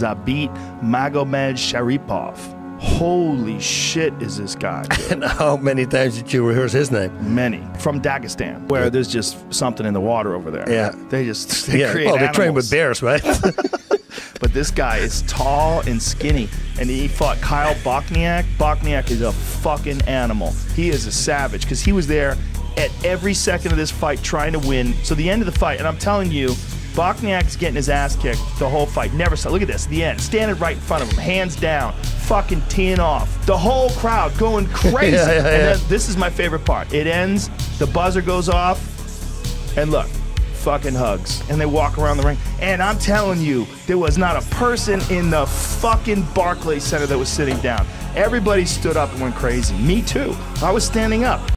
Zabit Magomedsharipov. Holy shit, is this guy? And how many times did you rehearse his name? Many from Dagestan, where there's just something in the water over there. Yeah. they just they yeah, create well, they train with bears, right? But this guy is tall and skinny, and he fought Kyle Bokniak. Bokniak is a fucking animal. He is a savage because he was there at every second of this fight trying to win. So the end of the fight, and I'm telling you, Bokniak's getting his ass kicked the whole fight. Never saw. Look at this. The end. Standing right in front of him, hands down, fucking teeing off. The whole crowd going crazy. Yeah, yeah, And then this is my favorite part. It ends. The buzzer goes off. And look, fucking hugs. And they walk around the ring. And I'm telling you, there was not a person in the fucking Barclays Center that was sitting down. Everybody stood up and went crazy. Me too. I was standing up.